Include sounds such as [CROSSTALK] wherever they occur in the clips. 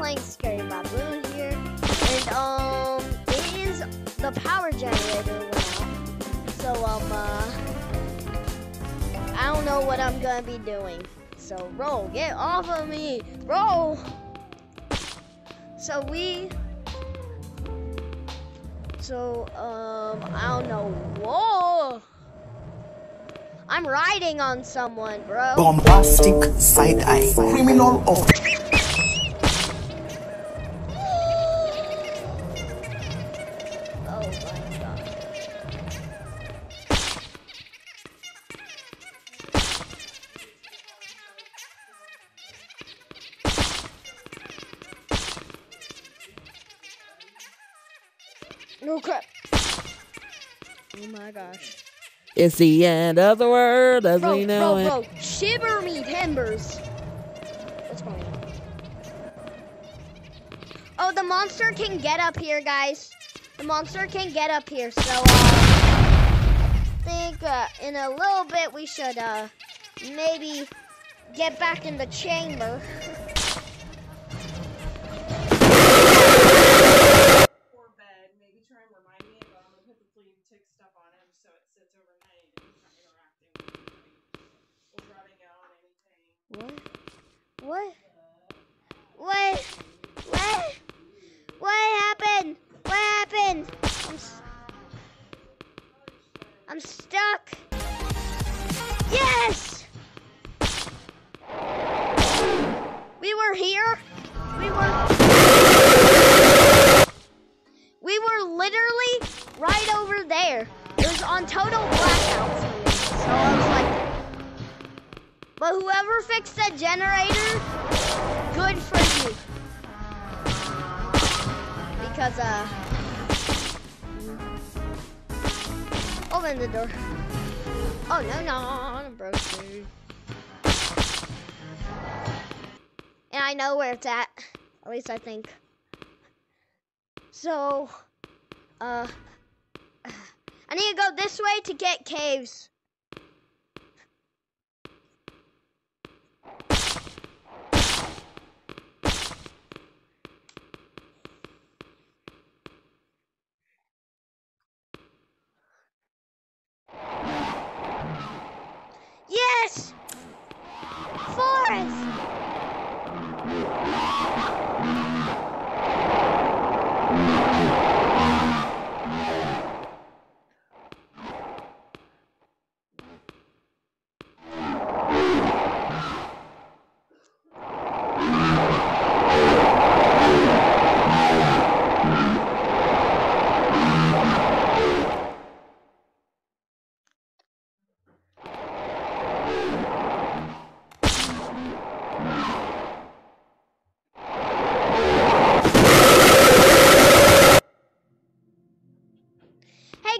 playing Scary Baboon here, and um, it is the power generator went. So um, uh, I don't know what I'm gonna be doing. So roll, get off of me, roll. So we. So um, I don't know. Whoa. I'm riding on someone, bro. Bombastic side eye. Criminal of Oh. No crap. Oh my gosh. It's the end of the world as Bro, we know bro, it. bro. Shiver me timbers. What's going on? Oh, the monster can get up here, guys. The monster can get up here, so uh, I think uh, in a little bit we should uh, maybe get back in the chamber. or bed, maybe try and remind me, but I'm gonna put the flea and tick stuff on him so it sits overnight and he's not interacting with anybody or rubbing out anything. What? What? What? What? What happened? What happened? I'm, stuck. Yes! We were here. We were. We were literally right over there. It was on total blackout. So I was like, but whoever fixed that generator, good for you. Because, uh, open the door. Oh, no, no, I'm broke. And I know where it's at. At least I think. So, uh, [SIGHS] I need to go this way to get caves.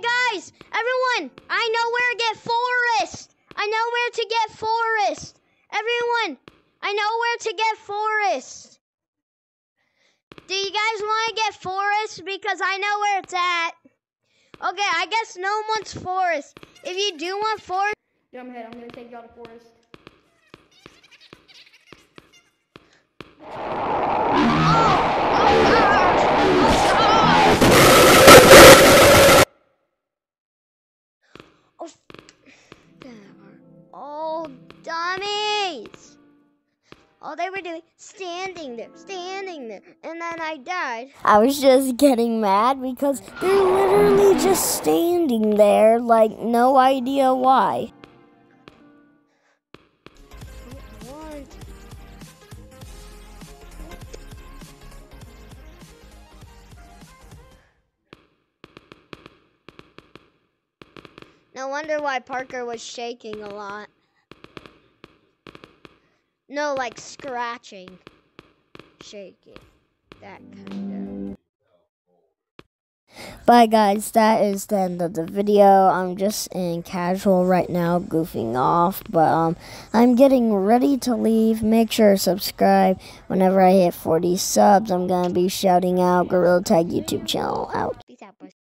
Guys, everyone, I know where to get forest. I know where to get forest. Everyone, I know where to get forest. Do you guys want to get forest? Because I know where it's at. Okay, I guess no one wants forest. If you do want forest, Drumhead, I'm gonna take y'all to forest. Dummies. All they were doing, standing there, standing there, and then I died. I was just getting mad because they're literally just standing there, like no idea why. No wonder why Parker was shaking a lot. No, like scratching, shaking, that kind of. Bye, guys. That is the end of the video. I'm just in casual right now, goofing off, but um, I'm getting ready to leave. Make sure to subscribe. Whenever I hit 40 subs, I'm gonna be shouting out Gorilla Tag YouTube channel out.